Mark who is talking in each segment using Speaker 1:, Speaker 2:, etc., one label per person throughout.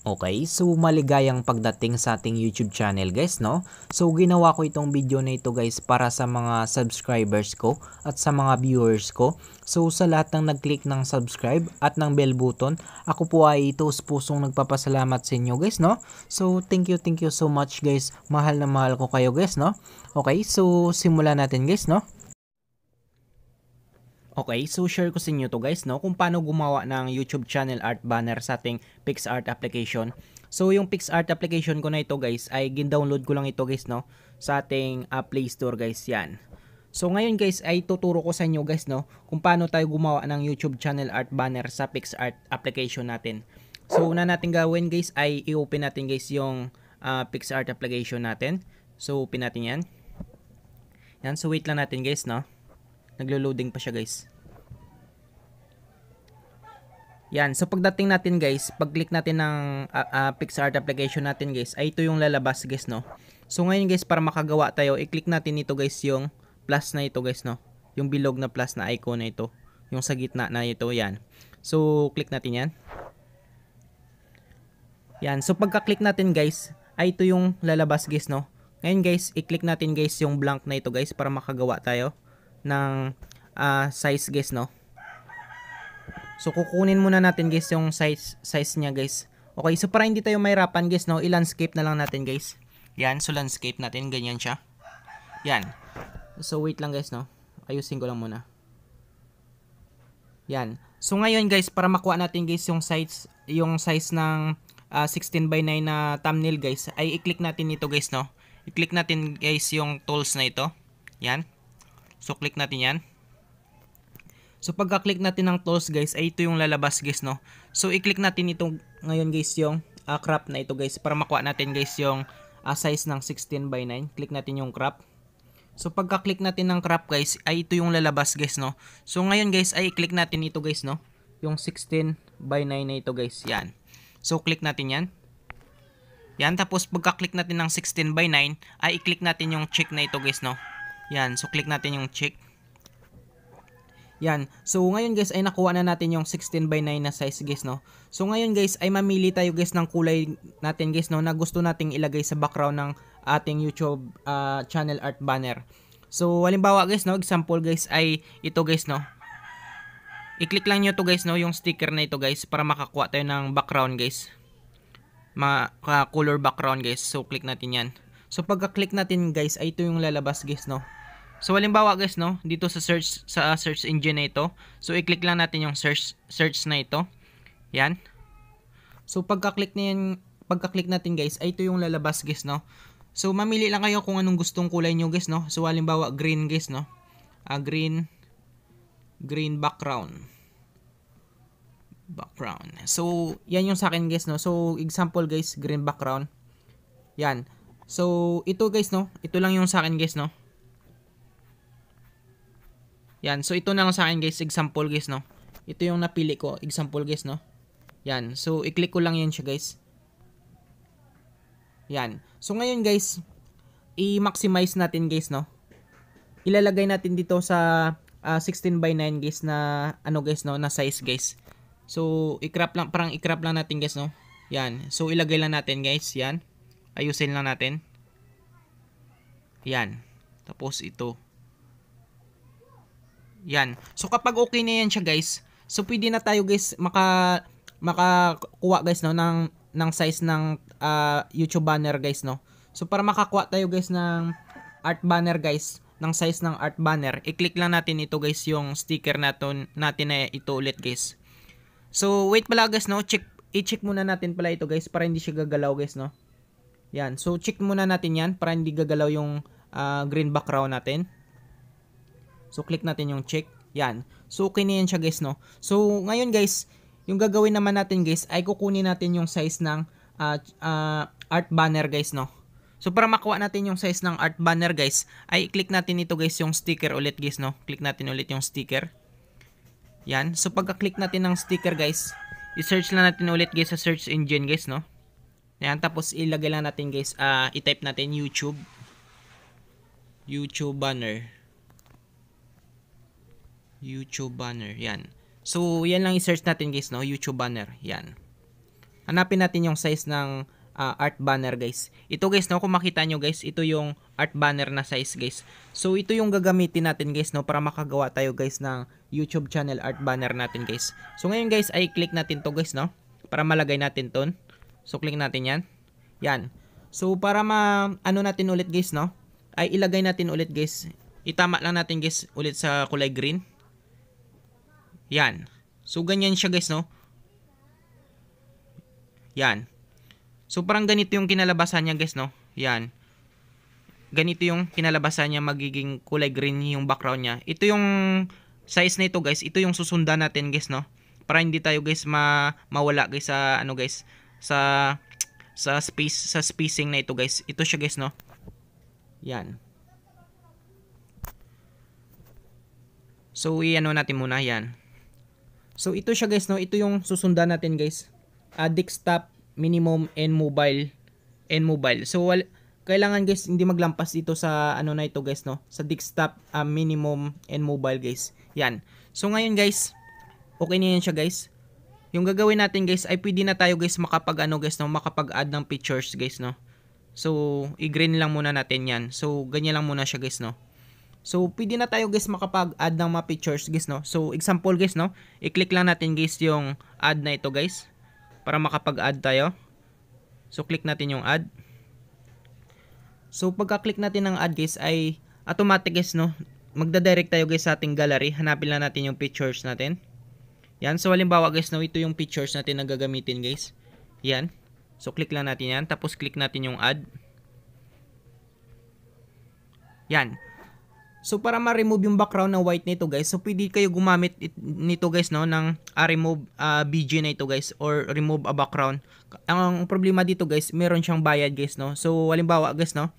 Speaker 1: Okay, so maligayang pagdating sa ating YouTube channel guys, no? So ginawa ko itong video na ito guys para sa mga subscribers ko at sa mga viewers ko. So sa lahat ng nag-click ng subscribe at ng bell button, ako po ay ito pusong nagpapasalamat sa inyo guys, no? So thank you, thank you so much guys. Mahal na mahal ko kayo guys, no? Okay, so simulan natin guys, no? Okay, so share ko sa inyo to guys, no, kung paano gumawa ng YouTube channel art banner sa ating PixArt application. So yung PixArt application ko na ito guys, ay gin-download ko lang ito guys, no, sa ating uh, Play Store guys, yan. So ngayon guys, ay tuturo ko sa inyo guys, no, kung paano tayo gumawa ng YouTube channel art banner sa PixArt application natin. So una natin gawin guys, ay i-open natin guys yung uh, PixArt application natin. So open natin yan. Yan, so wait lang natin guys, no. Naglo-loading pa siya guys. Yan, so pagdating natin guys, pag-click natin ng uh, uh, PixArt application natin guys, ay ito yung lalabas guys no. So ngayon guys, para makagawa tayo, i-click natin ito guys yung plus na ito guys no. Yung bilog na plus na icon na ito. Yung sa gitna na ito, yan. So click natin yan. Yan, so pagka-click natin guys, ay ito yung lalabas guys no. Ngayon guys, i-click natin guys yung blank na ito guys para makagawa tayo ng uh, size guys no. So kukunin muna natin guys yung size size niya guys. Okay, so para hindi tayo mahirapan guys no, i-landscape na lang natin guys. Yan, so landscape natin, ganyan siya. Yan. So wait lang guys no. Ayusin ko lang muna. Yan. So ngayon guys, para makuha natin guys yung size yung size ng uh, 16 by 9 na thumbnail guys, ay i-click natin ito guys no. I-click natin guys yung tools na ito. Yan. So click natin yan. So pagka-click natin ng tools guys, ay ito yung lalabas guys no. So i-click natin ito ngayon guys yung uh, crop na ito guys para makuha natin guys yung uh, size ng 16 by 9. Click natin yung crop. So pagka-click natin ng crop guys, ay ito yung lalabas guys no. So ngayon guys, ay i-click natin ito guys no. Yung 16 by 9 na ito guys. Yan. So click natin yan. Yan. Tapos pagka-click natin ng 16 by 9, ay i-click natin yung check na ito guys no. Yan. So click natin yung check. Yan. So ngayon guys ay nakuha na natin yung 16 by 9 na size guys no. So ngayon guys ay mamili tayo guys ng kulay natin guys no na gusto nating ilagay sa background ng ating YouTube uh, channel art banner. So halimbawa guys no, example guys ay ito guys no. I-click lang niyo to guys no, yung sticker na ito guys para makakuha tayo ng background guys. Ma uh, color background guys. So click natin 'yan. So pagka-click natin guys ay ito yung lalabas guys no. So halimbawa guys no, dito sa search sa search engine na ito, so i-click lang natin yung search search na ito. Yan. So pagka-click niyan, pagka-click natin guys, ay ito yung lalabas guys no. So mamili lang kayo kung anong gustong kulay niyo guys no. So halimbawa green guys no. Uh, green green background. Background. So yan yung sa akin guys no. So example guys, green background. Yan. So ito guys no, ito lang yung sa akin guys no. Yan. So, ito na lang sa akin guys. Example guys, no. Ito yung napili ko. Example guys, no. Yan. So, i-click ko lang yan siya guys. Yan. So, ngayon guys, i-maximize natin guys, no. Ilalagay natin dito sa uh, 16 by 9 guys na ano guys, no. Na size guys. So, i-crop lang. Parang i-crop lang natin guys, no. Yan. So, ilagay lang natin guys. Yan. Ayusin lang natin. Yan. Tapos ito. Yan. So kapag okay na yan siya guys, so pwede na tayo guys maka makakuha guys no ng ng size ng uh, YouTube banner guys no. So para makakuha tayo guys ng art banner guys, ng size ng art banner, i-click lang natin ito guys yung sticker natin natin na ito ulit guys. So wait pala guys no, check i-check muna natin pala ito guys para hindi siya gagalaw guys no. Yan. So check muna natin yan para hindi gagalaw yung uh, green background natin. So, click natin yung check. Yan. So, okay na yan siya guys, no? So, ngayon guys, yung gagawin naman natin guys, ay kukunin natin yung size ng uh, uh, art banner guys, no? So, para makuha natin yung size ng art banner guys, ay click natin ito guys, yung sticker ulit guys, no? Click natin ulit yung sticker. Yan. So, pagka-click natin ng sticker guys, i-search lang natin ulit guys sa search engine guys, no? Yan. Tapos, ilagay lang natin guys, uh, i-type natin YouTube. YouTube banner. YouTube banner. Yan. So, yan lang i-search natin guys, no? YouTube banner. Yan. hanapin natin yung size ng uh, art banner guys. Ito guys, no, kung makita nyo guys, ito yung art banner na size guys. So ito yung gagamitin natin guys, no, para makagawa tayo guys ng YouTube channel art banner natin guys. So ngayon guys, ay click natin to guys, no, para malagay natin ton. So click natin yan. Yan. So para ma ano natin ulit guys, no, ay ilagay natin ulit guys. Itama lang natin guys ulit sa kulay green. Yan. So ganyan siya guys, no. Yan. So parang ganito yung kinalabasan niya guys no. Yan. Ganito yung kinalabasan niya magiging kulay green yung background niya. Ito yung size na ito guys. Ito yung susundan natin guys no. Para hindi tayo guys ma mawala guys sa ano guys sa sa space sa spacing na ito guys. Ito siya guys no. Yan. So i-ano natin muna yan. So ito siya guys no. Ito yung susundan natin guys. Uh, desktop minimum and mobile and mobile. So wal kailangan guys hindi maglampas dito sa ano na ito guys no, sa desktop uh, minimum and mobile guys. Yan. So ngayon guys, okay na yan siya guys. Yung gagawin natin guys ay pwede na tayo guys makapag ano guys no, makapag-add ng pictures guys no. So i-green lang muna natin yan. So ganyan lang muna siya guys no. So, pwede na tayo guys makapag-add ng mga pictures guys no. So, example guys no, i-click lang natin guys yung add na ito guys para makapag-add tayo. So, click natin yung add. So, pagka-click natin ng add guys ay automatic guys no. Magda-direct tayo guys sa ating gallery. Hanapin lang natin yung pictures natin. Yan. So, halimbawa guys no, ito yung pictures natin na gagamitin guys. Yan. So, click lang natin yan. Tapos, click natin yung add. Yan. So para ma-remove yung background na white nito guys, so pwede kayo gumamit it, nito guys no ng uh, remove uh, ah, BG na ito guys or remove a background. Ang, ang problema dito guys, meron siyang bayad guys no. So halimbawa guys no.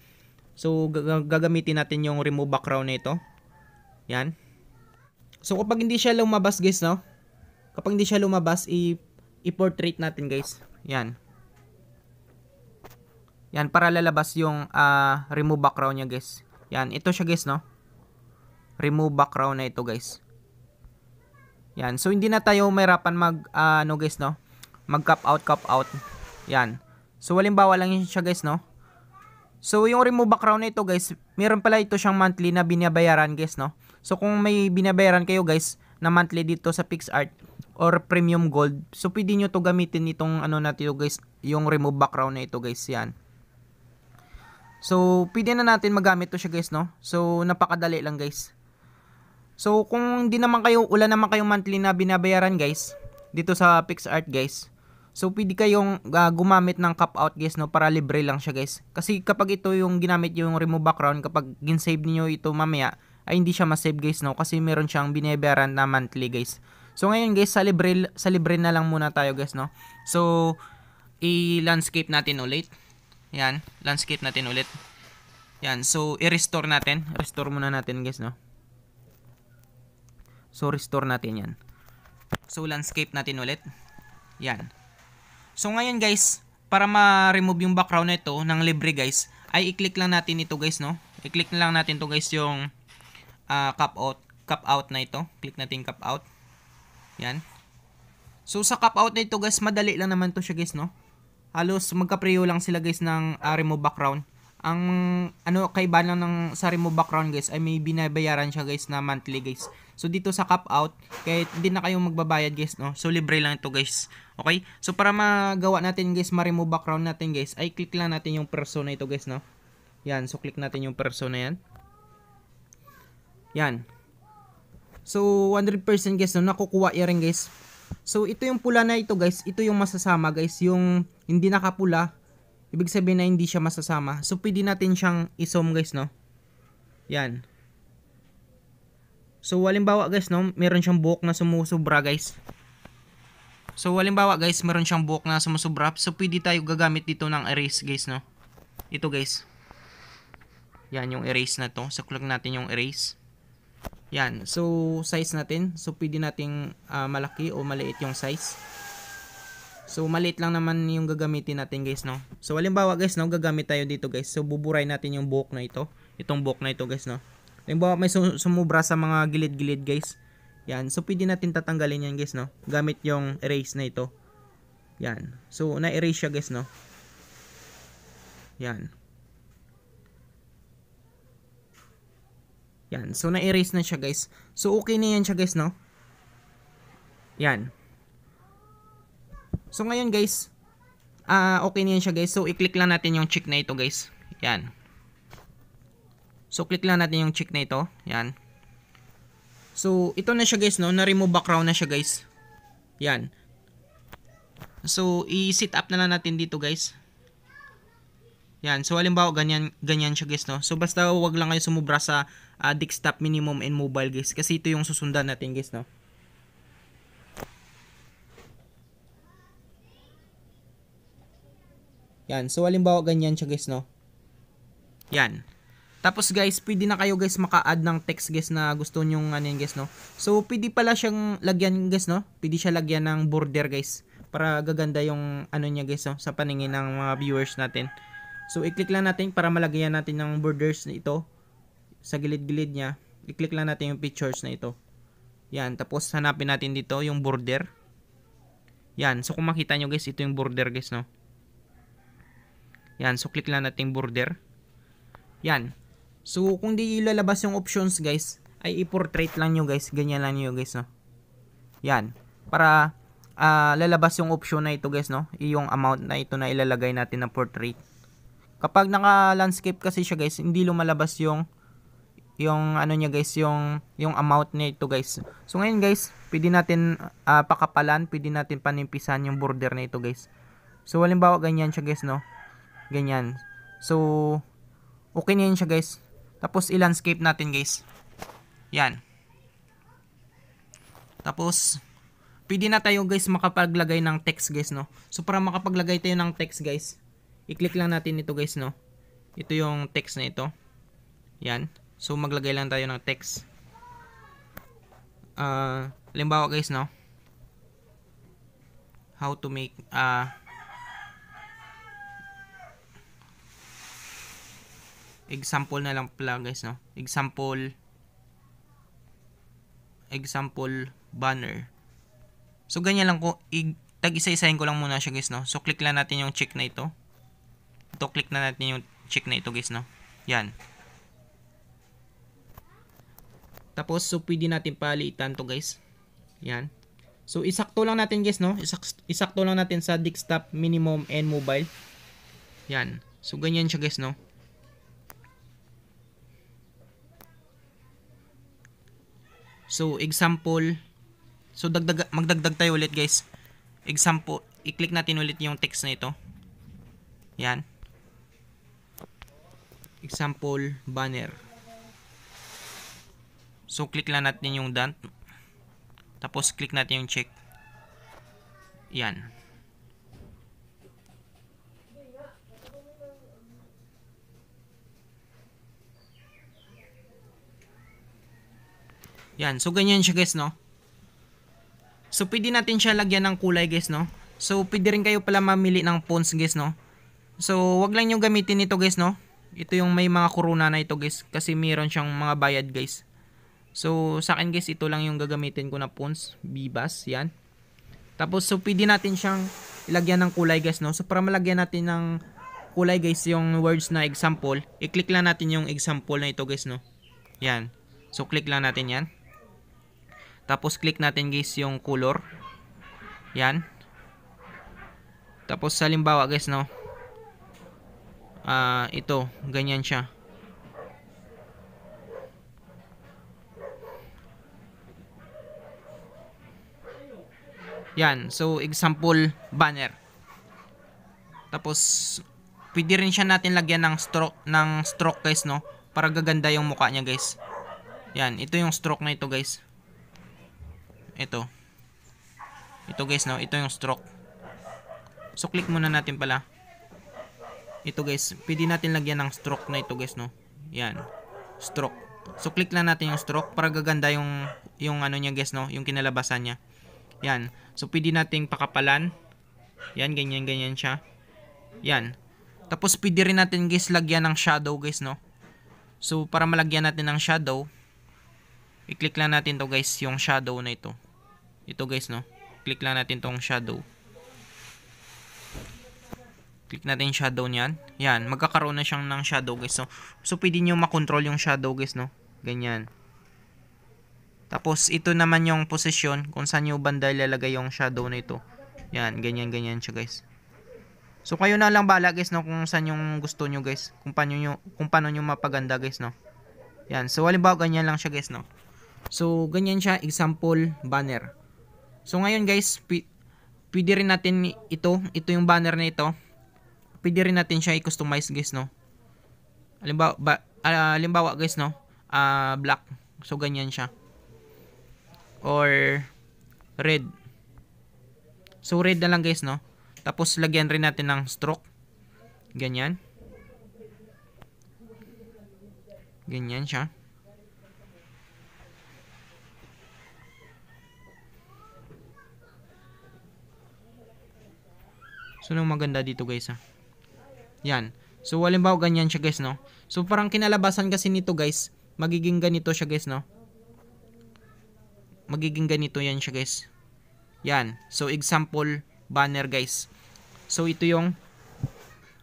Speaker 1: So gagamitin natin yung remove background na ito. Yan. So kapag hindi siya lumabas guys no. Kapag hindi siya lumabas i-portrait natin guys. Yan. Yan para lalabas yung uh, remove background niya guys. Yan, ito siya guys no remove background na ito guys. Yan. So hindi na tayo mahirapan mag uh, ano guys no. Mag cap out cap out. Yan. So halimbawa lang yun siya guys no. So yung remove background na ito guys, meron pala ito siyang monthly na binabayaran guys no. So kung may binabayaran kayo guys na monthly dito sa PixArt or Premium Gold, so pwede nyo to gamitin itong ano natin guys, yung remove background na ito guys, yan. So, pwede na natin magamit to siya guys, no? So, napakadali lang guys. So, kung hindi naman kayo, wala naman kayong monthly na binabayaran guys, dito sa PixArt guys, so pwede kayong uh, gumamit ng cap out guys, no, para libre lang siya guys. Kasi kapag ito yung ginamit yung remove background, kapag ginsave niyo ito mamaya, ay hindi siya ma-save guys, no, kasi meron siyang binabayaran na monthly guys. So, ngayon guys, sa libre, sa libre na lang muna tayo guys, no. So, i-landscape natin ulit. Yan, landscape natin ulit. Yan, so i-restore natin. Restore muna natin guys, no. So, restore natin yan. So, landscape natin ulit. Yan. So, ngayon guys, para ma-remove yung background nito ng libre guys, ay i-click lang natin ito guys, no? I-click na lang natin to guys yung uh, cap out. Cap out na ito. Click natin cap out. Yan. So, sa cap out na ito guys, madali lang naman to siya guys, no? Halos magka-preo lang sila guys ng uh, remove background ang ano kaiba lang ng sa remove background guys ay may binabayaran siya guys na monthly guys. So dito sa cap out, kahit hindi na kayo magbabayad guys no. So libre lang ito guys. Okay? So para magawa natin guys, ma-remove background natin guys, ay click lang natin yung persona ito guys no. Yan, so click natin yung persona yan. Yan. So 100% guys no, nakukuha yan guys. So ito yung pula na ito guys, ito yung masasama guys, yung hindi nakapula Ibig sabihin na hindi siya masasama. So, pwede natin siyang isom guys, no? Yan. So, halimbawa guys, no? Meron siyang buhok na sumusubra guys. So, halimbawa guys, meron siyang buhok na sumusubra. So, pwede tayo gagamit dito ng erase guys, no? Ito guys. Yan, yung erase na to. Click natin yung erase. Yan. So, size natin. So, pwede nating uh, malaki o maliit yung size. So, maliit lang naman yung gagamitin natin guys, no? So, halimbawa guys, no? Gagamit tayo dito guys. So, buburay natin yung buhok na ito. Itong buhok na ito guys, no? Halimbawa, may sumubra sa mga gilid-gilid guys. Yan. So, pwede natin tatanggalin yan guys, no? Gamit yung erase na ito. Yan. So, na-erase siya guys, no? Yan. Yan. So, na-erase na siya guys. So, okay na yan siya guys, no? Yan. So, ngayon guys, uh, okay na siya guys. So, i-click lang natin yung check na ito guys. Yan. So, click lang natin yung check na ito. Yan. So, ito na siya guys, no? Na-remove background na siya guys. Yan. So, i-set up na lang natin dito guys. Yan. So, halimbawa, ganyan, ganyan siya guys, no? So, basta wag lang kayo sumubra sa uh, desktop minimum and mobile guys. Kasi ito yung susundan natin guys, no? Yan. So, halimbawa, ganyan siya guys, no? Yan. Tapos guys, pwede na kayo guys maka-add ng text guys na gusto nyong ano yun guys, no? So, pwede pala siyang lagyan guys, no? Pwede siya lagyan ng border guys. Para gaganda yung ano niya guys, no? Sa paningin ng mga viewers natin. So, i-click lang natin para malagyan natin ng borders na ito. Sa gilid-gilid niya. I-click lang natin yung pictures na ito. Yan. Tapos, hanapin natin dito yung border. Yan. So, kung makita nyo guys, ito yung border guys, no? Yan, so click lang natin border. Yan. So kung di ilalabas yung options guys, ay i-portrait lang nyo guys. Ganyan lang nyo guys no. Yan. Para uh, lalabas yung option na ito guys no. Yung amount na ito na ilalagay natin na portrait. Kapag naka-landscape kasi siya guys, hindi lumalabas yung yung ano niya guys, yung yung amount nito guys. So ngayon guys, pwede natin uh, pakapalan, pwede natin panimpisan yung border na ito guys. So halimbawa ganyan siya guys no Ganyan. So, okay na yun siya guys. Tapos, i-landscape natin guys. Yan. Tapos, pwede na tayo guys makapaglagay ng text guys no. So, para makapaglagay tayo ng text guys, i-click lang natin ito guys no. Ito yung text na ito. Yan. So, maglagay lang tayo ng text. Uh, limbawa guys no. How to make uh, example na lang pala guys no? Example. Example banner. So ganyan lang ko. Tag isa-isahin ko lang muna siya guys no? So click lang natin yung check na ito. Ito click na natin yung check na ito guys no? Yan. Tapos so pwede natin palitan to guys. Yan. So isakto lang natin guys no? Isak isakto lang natin sa desktop minimum and mobile. Yan. So ganyan siya guys no So, example. So, dagdag, magdagdag tayo ulit guys. Example. I-click natin ulit yung text na ito. Yan. Example banner. So, click lang natin yung done. Tapos, click natin yung check. Yan. Yan. So, ganyan siya guys, no? So, pwede natin siya lagyan ng kulay guys, no? So, pwede rin kayo pala mamili ng fonts guys, no? So, wag lang nyo gamitin ito guys, no? Ito yung may mga corona na ito guys. Kasi mayroon siyang mga bayad guys. So, sa akin guys, ito lang yung gagamitin ko na fonts. Bibas, yan. Tapos, so, pwede natin siyang ilagyan ng kulay guys, no? So, para malagyan natin ng kulay guys, yung words na example, i-click lang natin yung example na ito guys, no? Yan. So, click lang natin yan. Tapos click natin guys yung color. Yan. Tapos halimbawa guys no. Ah, uh, ito, ganyan siya. Yan, so example banner. Tapos pwede rin siya natin lagyan ng stroke ng stroke guys no para gaganda yung mukha niya guys. Yan, ito yung stroke na ito guys ito. Ito guys no? Ito yung stroke. So click muna natin pala. Ito guys. Pwede natin lagyan ng stroke na ito guys no? Yan. Stroke. So click lang natin yung stroke para gaganda yung yung ano niya guys no? Yung kinalabasan niya. Yan. So pwede nating pakapalan. Yan ganyan ganyan siya. Yan. Tapos pwede rin natin guys lagyan ng shadow guys no? So para malagyan natin ng shadow i-click lang natin to guys yung shadow na ito ito guys no. Click lang natin tong shadow. Click natin yung shadow niyan. Yan, magkakaroon na siyang ng shadow guys. So, so pwede nyo makontrol yung shadow guys, no? Ganyan. Tapos, ito naman yung posisyon kung saan nyo banda ilalagay yung shadow na ito. Yan, ganyan, ganyan siya guys. So, kayo na lang bala guys, no? Kung saan yung gusto nyo guys. Kung paano nyo, kung paano nyo mapaganda guys, no? Yan. So, halimbawa, ganyan lang siya guys, no? So, ganyan siya. Example, banner. So, ngayon guys, pwede rin natin ito. Ito yung banner na ito. Pwede rin natin siya i-customize guys no? Halimbawa, ba, uh, halimbawa guys no? Uh, black. So ganyan siya. Or red. So red na lang guys no? Tapos lagyan rin natin ng stroke. Ganyan. Ganyan siya So, nung maganda dito guys ha. Yan. So, halimbawa ganyan siya guys, no? So, parang kinalabasan kasi nito guys, magiging ganito siya guys, no? Magiging ganito yan siya guys. Yan. So, example banner guys. So, ito yung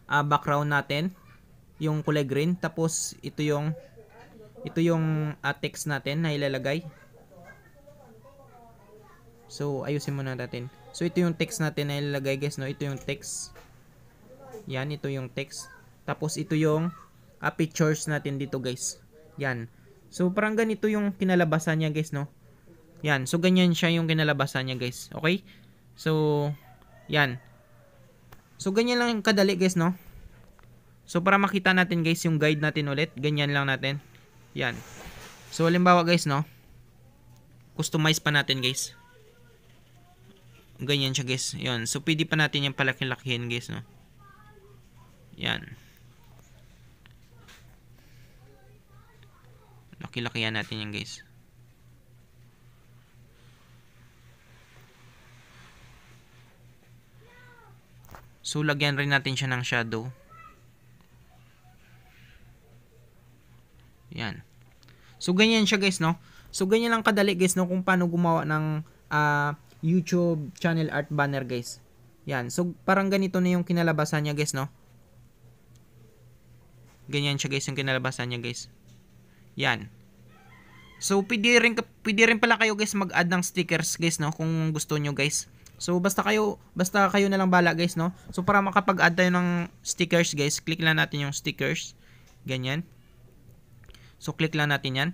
Speaker 1: uh, background natin. Yung kulay green. Tapos, ito yung ito yung uh, text natin na ilalagay. So, ayusin muna natin. So, ito yung text natin na ilalagay guys, no? Ito yung text. Yan, ito yung text. Tapos ito yung pictures natin dito guys. Yan. So parang ganito yung kinalabasan niya guys no. Yan. So ganyan siya yung kinalabasan niya guys. Okay? So yan. So ganyan lang kadali guys no. So para makita natin guys yung guide natin ulit, ganyan lang natin. Yan. So halimbawa guys no. Customize pa natin guys. Ganyan siya guys. Yan. So pwede pa natin yung palaki-lakihin guys no. Yan. Laki-lakihan natin yan guys. So, lagyan rin natin siya ng shadow. Yan. So, ganyan siya guys, no? So, ganyan lang kadali guys, no? Kung paano gumawa ng uh, YouTube channel art banner guys. Yan. So, parang ganito na yung kinalabasan niya guys, no? Ganyan siya guys yung kinalabasan niya guys. Yan. So pwede rin, pwede rin pala kayo guys mag-add ng stickers guys no kung gusto nyo guys. So basta kayo basta kayo na lang bala guys no. So para makapag-add tayo ng stickers guys, click lang natin yung stickers. Ganyan. So click lang natin 'yan.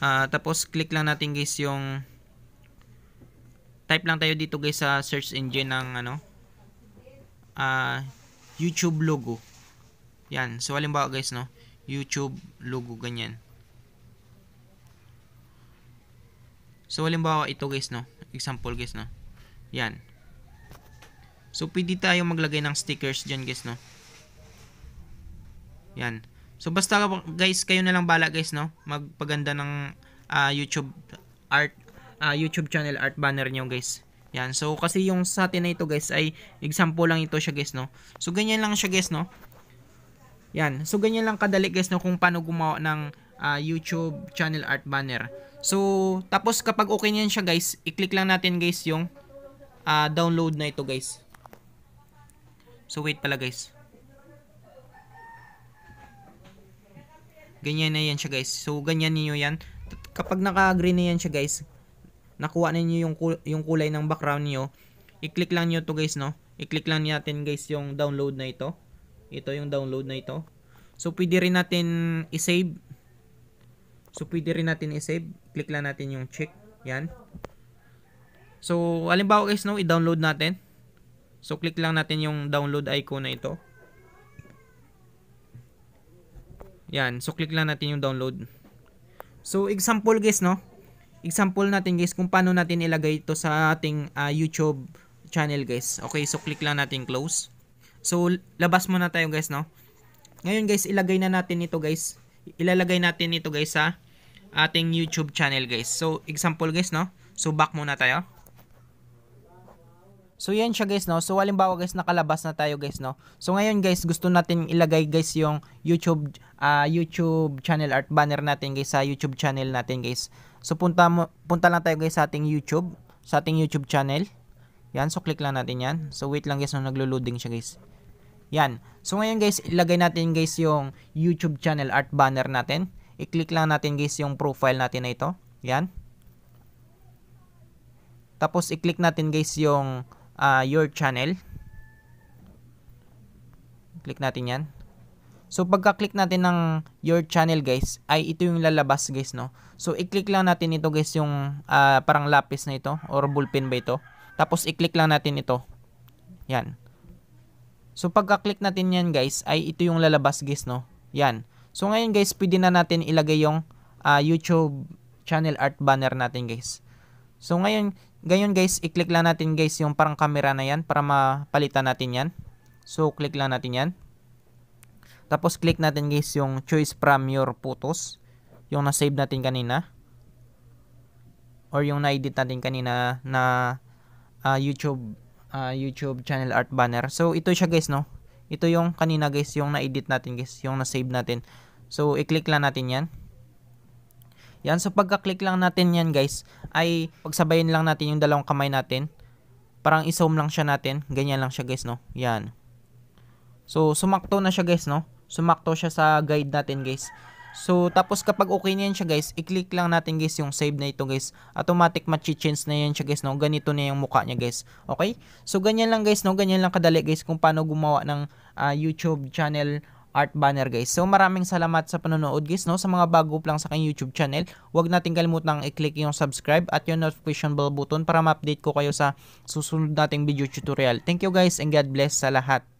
Speaker 1: Uh, tapos click lang natin guys yung type lang tayo dito guys sa search engine ng ano uh, YouTube logo. Yan. So, halimbawa guys, no? YouTube logo, ganyan. So, halimbawa ito guys, no? Example guys, no? Yan. So, pwede tayo maglagay ng stickers dyan guys, no? Yan. So, basta guys, kayo na lang bala guys, no? Magpaganda ng uh, YouTube art, uh, YouTube channel art banner nyo guys. Yan. So, kasi yung sa atin na ito guys ay example lang ito siya guys, no? So, ganyan lang siya guys, no? Yan. So, ganyan lang kadali guys no, kung paano gumawa ng uh, YouTube channel art banner. So, tapos kapag okay niyan siya guys, i-click lang natin guys yung uh, download na ito guys. So, wait pala guys. Ganyan na yan siya guys. So, ganyan niyo yan. Kapag naka-green na yan siya guys, nakuha na niyo yung, yung kulay ng background niyo, i-click lang niyo to guys no. I-click lang natin guys yung download na ito. Ito yung download na ito. So, pwede rin natin i-save. So, pwede rin natin i-save. Click lang natin yung check. Yan. So, halimbawa guys, no, i-download natin. So, click lang natin yung download icon na ito. Yan. So, click lang natin yung download. So, example guys, no. Example natin guys kung paano natin ilagay ito sa ating uh, YouTube channel guys. Okay, so click lang natin close. So, labas muna tayo guys, no? Ngayon guys, ilagay na natin ito guys. Ilalagay natin ito guys sa ating YouTube channel guys. So, example guys, no? So, back muna tayo. So, yan siya guys, no? So, halimbawa guys, nakalabas na tayo guys, no? So, ngayon guys, gusto natin ilagay guys yung YouTube uh, YouTube channel art banner natin guys sa YouTube channel natin guys. So, punta, mo, punta lang tayo guys sa ating YouTube, sa ating YouTube channel. Yan, so click lang natin yan. So wait lang guys, no, naglo-loading siya guys. Yan. So ngayon guys, ilagay natin guys yung YouTube channel art banner natin. I-click lang natin guys yung profile natin na ito. Yan. Tapos i-click natin guys yung uh, your channel. Click natin yan. So pagka-click natin ng your channel guys, ay ito yung lalabas guys no. So i-click lang natin ito guys yung uh, parang lapis na ito or ballpen ba ito. Tapos i-click lang natin ito. Yan. So pagka-click natin yan guys, ay ito yung lalabas guys no. Yan. So ngayon guys, pwede na natin ilagay yung uh, YouTube channel art banner natin guys. So ngayon, ngayon guys, i-click lang natin guys yung parang camera na yan para mapalitan natin yan. So click lang natin yan. Tapos click natin guys yung choice from your photos. Yung na-save natin kanina. Or yung na-edit natin kanina na uh, YouTube uh, YouTube channel art banner. So ito siya guys no. Ito yung kanina guys yung na-edit natin guys, yung na-save natin. So i-click lang natin 'yan. Yan, so pagka-click lang natin yan guys, ay pagsabayin lang natin yung dalawang kamay natin. Parang i-zoom lang siya natin. Ganyan lang siya guys, no? Yan. So, sumakto na siya guys, no? Sumakto siya sa guide natin guys. So, tapos kapag okay na yan siya guys, i-click lang natin guys yung save na ito guys. Automatic match-change na yan siya guys, no? Ganito na yung mukha niya guys. Okay? So, ganyan lang guys, no? Ganyan lang kadali guys kung paano gumawa ng uh, YouTube channel art banner guys. So maraming salamat sa panonood guys no. Sa mga bago lang sa aking YouTube channel, huwag nating kalimutang i-click yung subscribe at yung notification bell button para ma-update ko kayo sa susunod nating video tutorial. Thank you guys and God bless sa lahat.